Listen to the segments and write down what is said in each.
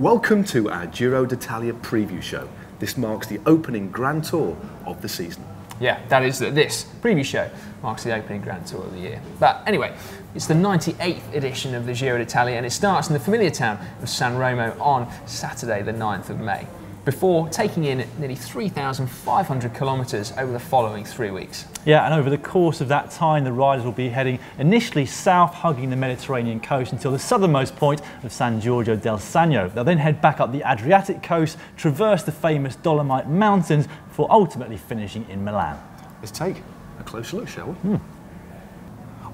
Welcome to our Giro d'Italia preview show. This marks the opening Grand Tour of the season. Yeah, that is that this preview show marks the opening Grand Tour of the year. But anyway, it's the 98th edition of the Giro d'Italia and it starts in the familiar town of San Remo on Saturday, the 9th of May before taking in nearly 3,500 kilometres over the following three weeks. Yeah, and over the course of that time, the riders will be heading initially south, hugging the Mediterranean coast until the southernmost point of San Giorgio del Sannio. They'll then head back up the Adriatic coast, traverse the famous Dolomite Mountains, before ultimately finishing in Milan. Let's take a closer look, shall we? Hmm.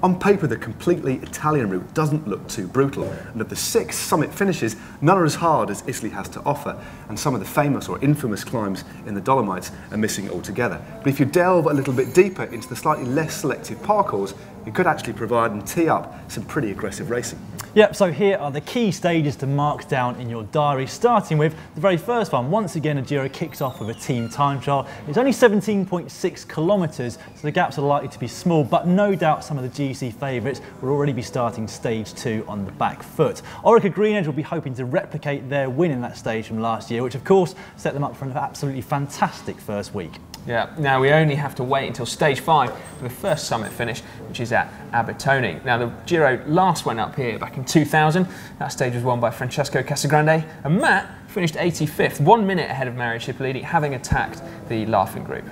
On paper, the completely Italian route doesn't look too brutal, and of the six summit finishes, none are as hard as Italy has to offer, and some of the famous or infamous climbs in the Dolomites are missing altogether. But if you delve a little bit deeper into the slightly less selective parcours, it could actually provide and tee up some pretty aggressive racing. Yep, so here are the key stages to mark down in your diary, starting with the very first one. Once again, a Giro kicks off with a team time trial. It's only 17.6 kilometres, so the gaps are likely to be small, but no doubt some of the GC favourites will already be starting stage two on the back foot. Orica Green Edge will be hoping to replicate their win in that stage from last year, which of course set them up for an absolutely fantastic first week. Yeah, now we only have to wait until stage five for the first summit finish, which is at Abetone. Now the Giro last went up here back in 2000. That stage was won by Francesco Casagrande, and Matt finished 85th, one minute ahead of Mario Cipollini, having attacked the Laughing Group.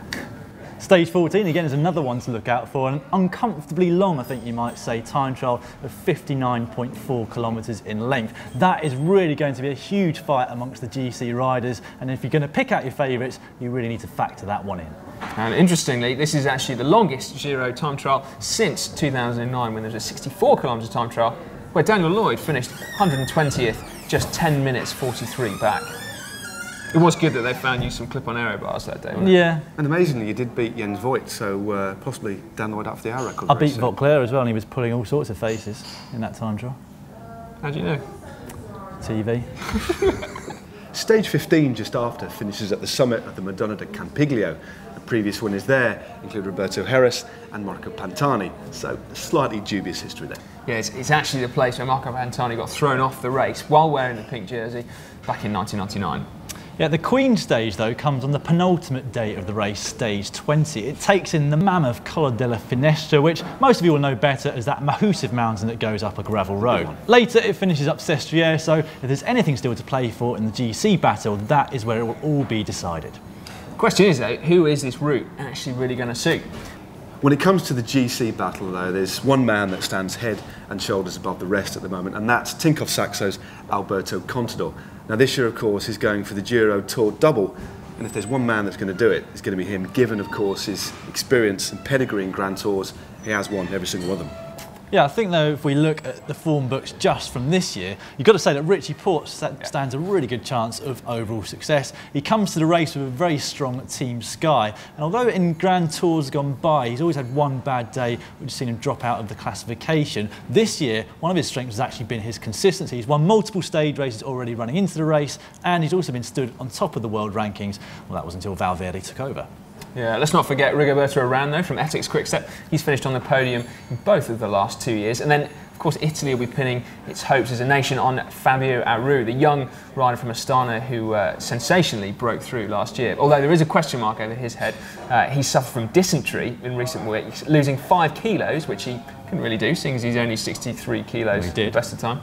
Stage 14 again is another one to look out for, an uncomfortably long, I think you might say, time trial of 59.4 kilometres in length. That is really going to be a huge fight amongst the GC riders, and if you're going to pick out your favourites, you really need to factor that one in. And interestingly, this is actually the longest Giro time trial since 2009 when there was a 64 kilometre time trial where Daniel Lloyd finished 120th, just 10 minutes 43 back. It was good that they found you some clip-on aero bars that day. Yeah. And amazingly, you did beat Jens Voigt, so uh, possibly Dan Lloyd after the hour record. I beat Vauclair as well, and he was pulling all sorts of faces in that time trial. How do you know? TV. Stage 15 just after finishes at the summit of the Madonna di Campiglio. The previous winners there include Roberto Heras and Marco Pantani, so a slightly dubious history there. Yeah, it's, it's actually the place where Marco Pantani got thrown off the race while wearing the pink jersey back in 1999. Yeah, the Queen stage, though, comes on the penultimate day of the race, stage 20. It takes in the mammoth Colle della Finestra, which most of you will know better as that massive mountain that goes up a gravel road. Later, it finishes up Sestriere, so if there's anything still to play for in the GC battle, that is where it will all be decided. The question is, though, who is this route actually really going to suit? When it comes to the GC battle, though, there's one man that stands head and shoulders above the rest at the moment, and that's Tinkoff Saxo's Alberto Contador. Now, this year, of course, he's going for the Giro Tour double. And if there's one man that's going to do it, it's going to be him, given, of course, his experience and pedigree in Grand Tours. He has won every single one of them. Yeah, I think though if we look at the form books just from this year, you've got to say that Richie Porte stands a really good chance of overall success. He comes to the race with a very strong Team Sky, and although in Grand Tours gone by, he's always had one bad day, which has seen him drop out of the classification. This year, one of his strengths has actually been his consistency. He's won multiple stage races already running into the race, and he's also been stood on top of the world rankings. Well, that was until Valverde took over. Yeah, let's not forget Rigoberto Urán, though, from Etixx Quickstep. He's finished on the podium in both of the last two years. And then, of course, Italy will be pinning its hopes as a nation on Fabio Aru, the young rider from Astana who uh, sensationally broke through last year. Although there is a question mark over his head. Uh, he suffered from dysentery in recent weeks, losing five kilos, which he couldn't really do, seeing as he's only 63 kilos the best of time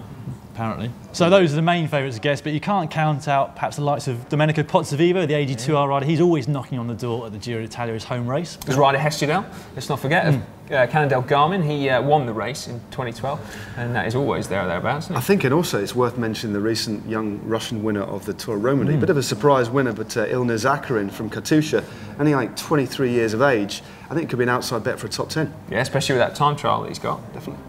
apparently. So those are the main favourites, I guess, but you can't count out perhaps the likes of Domenico Pozzovivo, the AG2R yeah. rider. He's always knocking on the door at the Giro d'Italia, his home race. There's Ryder Hesjedal, let's not forget, mm. uh, Cannondale Garmin. He uh, won the race in 2012, and that is always there or thereabouts. I think, and also it's worth mentioning the recent young Russian winner of the Tour Romandie. Mm. Bit of a surprise winner, but uh, Ilnur Zakarin from Katusha, only like 23 years of age. I think it could be an outside bet for a top 10. Yeah, especially with that time trial that he's got, definitely.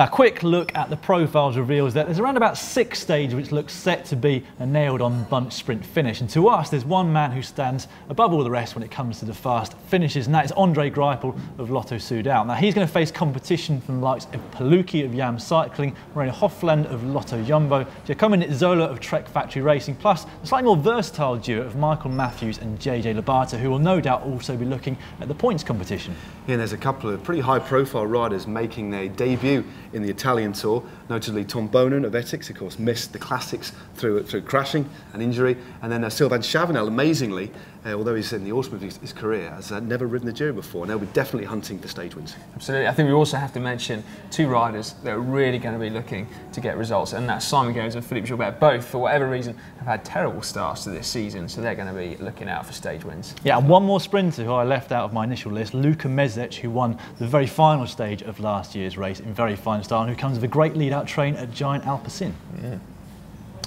Now, quick look at the profiles reveals that there's around about six stages which looks set to be a nailed-on bunch sprint finish. And to us, there's one man who stands above all the rest when it comes to the fast finishes, and that is Andre Greipel of Lotto Soudal. Now, he's going to face competition from the likes of Palucchi of Yam Cycling, Moreno Hofland of Lotto Jumbo, Giacomo Nizzolo of Trek Factory Racing, plus a slightly more versatile duo of Michael Matthews and JJ Lobato, who will no doubt also be looking at the points competition. Yeah, and there's a couple of pretty high-profile riders making their debut in the Italian Tour. Notably, Tom Boonen of Etixx, of course, missed the classics through through crashing and injury, and then uh, Sylvain Chavanel, amazingly, uh, although he's in the autumn of his, his career, has uh, never ridden the Giro before. Now we're definitely hunting for stage wins. Absolutely. I think we also have to mention two riders that are really going to be looking to get results, and that's Simon Gerrans and Philippe Gilbert. Both, for whatever reason, have had terrible starts to this season, so they're going to be looking out for stage wins. Yeah, and one more sprinter who I left out of my initial list, Luka Mezgec, who won the very final stage of last year's race in very fine style, and who comes with a great lead-out train at Giant Alpecin.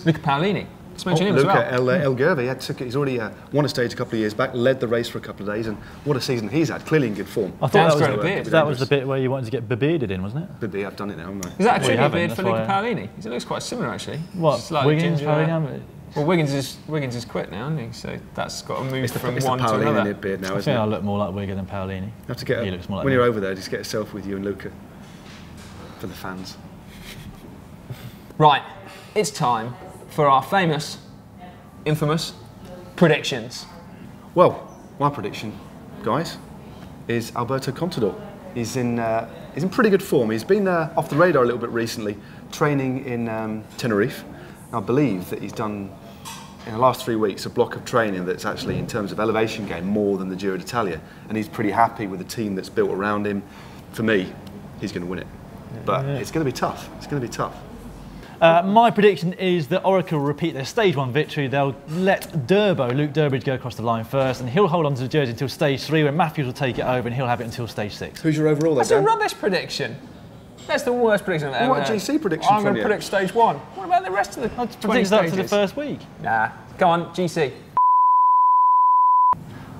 Luca Paolini. Let's mention him Luca as well. El, uh, El Gervi, yeah, took, he's already uh, won a stage a couple of years back, led the race for a couple of days, and what a season he's had. Clearly in good form. I thought that was, the, beard. that was the bit where you wanted to get bearded in, wasn't it? But yeah, I've done it now, haven't I? Is that a Well, you tribute haven't, beard for Luca why- Paolini? It looks quite similar, actually. What? Slightly Wiggins. Paolini? Well, Wiggins is Wiggins is quit now, isn't he? So that's got to move It's the, from it's the one to Paolini another. beard now, isn't think I look more like Wigan than Paolini. You have to get a, looks more like when me. you're over there, just get a selfie with you and Luca for the fans. Right, it's time for our famous, infamous predictions. Well, my prediction, guys, is Alberto Contador. He's in uh, he's in pretty good form. He's been uh, off the radar a little bit recently, training in um, Tenerife. I believe that he's done in the last three weeks a block of training that's actually, in terms of elevation gain, more than the Giro d'Italia, and he's pretty happy with the team that's built around him. For me, he's going to win it, but it's going to be tough. It's going to be tough. Uh, my prediction is that Orica will repeat their stage one victory. They'll let Durbo, Luke Durbridge, go across the line first, and he'll hold on to the jersey until stage three, when Matthews will take it over, and he'll have it until stage six. Who's your overall? That's there, a rubbish prediction. That's the worst prediction I've ever what heard. GC prediction I'm going to predict stage one. What about the rest of the I 20 predict that to the first week. Nah, come on, GC.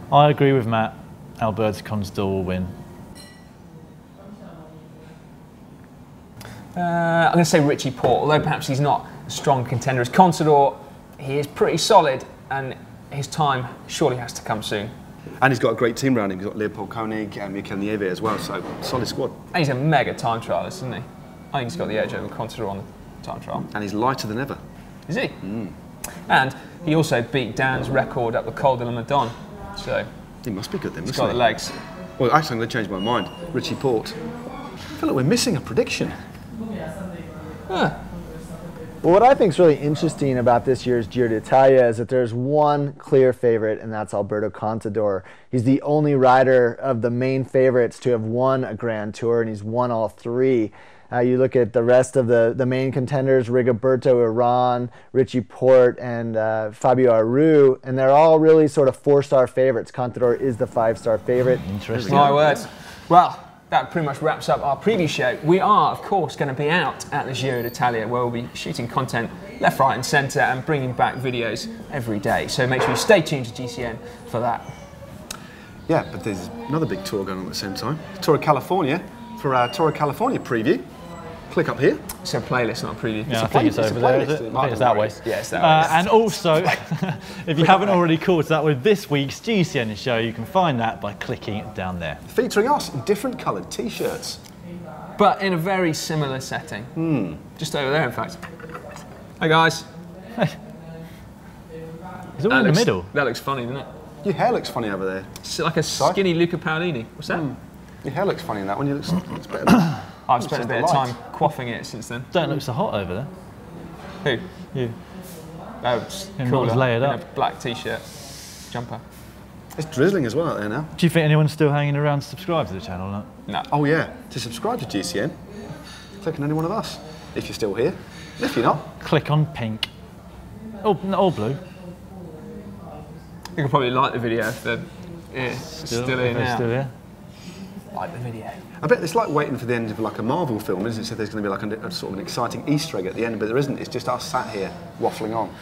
I agree with Matt. Alberto Contador will win. Uh, I'm going to say Richie Porte, although perhaps he's not a strong contender as Contador. He is pretty solid, and his time surely has to come soon. And he's got a great team around him. He's got Leopold Koenig and Mikel Nieve as well, so solid squad. And he's a mega time trialist, isn't he? I think he's got the edge over Contador on the time trial. And he's lighter than ever. Is he? And he also beat Dan's record at the Col de la Madone. So He must be good then, he's got the legs. Well, actually, I'm going to change my mind. Richie Porte. I feel like we're missing a prediction. Well, what I think is really interesting about this year's Giro d'Italia is that there's one clear favorite, and that's Alberto Contador. He's the only rider of the main favorites to have won a Grand Tour, and he's won all three. Uh, you look at the rest of the, the main contenders, Rigoberto Urán, Richie Porte, and uh, Fabio Aru, and they're all really sort of four-star favorites. Contador is the five-star favorite. Interesting. My words. Well, that pretty much wraps up our preview show. We are, of course, going to be out at the Giro d'Italia where we'll be shooting content left, right, and centre and bringing back videos every day. So make sure you stay tuned to GCN for that. Yeah, but there's another big tour going on at the same time. Tour of California for our Tour of California preview. Click up here. It's a playlist, not a preview. Yeah, I a think it's it's a over there, is playlist, it? it I think it's that way. Yeah, it's that Uh, way. and also, if you haven't already caught up with this week's GCN show, you can find that by clicking down there. Featuring us in different coloured t-shirts. But in a very similar setting. Just over there, in fact. Hey guys. It's all That in the middle. That looks funny, doesn't it? Your hair looks funny over there. It's like a skinny Luca Paolini. What's that? Your hair looks funny in that one. You look looks better. than- I've spent a bit the of time quaffing it since then. Don't look so hot over there. Who? You. Oh, it's And cooler not layered in up. a black t-shirt, jumper. it's drizzling as well out there now. Do you think anyone's still hanging around to subscribe to the channel? or not? No. Oh yeah, to subscribe to GCN, click on any one of us. If you're still here. If you're not, Click on pink. Oh, no, all blue. You can probably like the video if they're yeah, still, in if now. Still here. Like the video. I bet it's like waiting for the end of like a Marvel film, isn't it? So there's going to be like a, a sort of an exciting Easter egg at the end, but there isn't. It's just us sat here waffling on.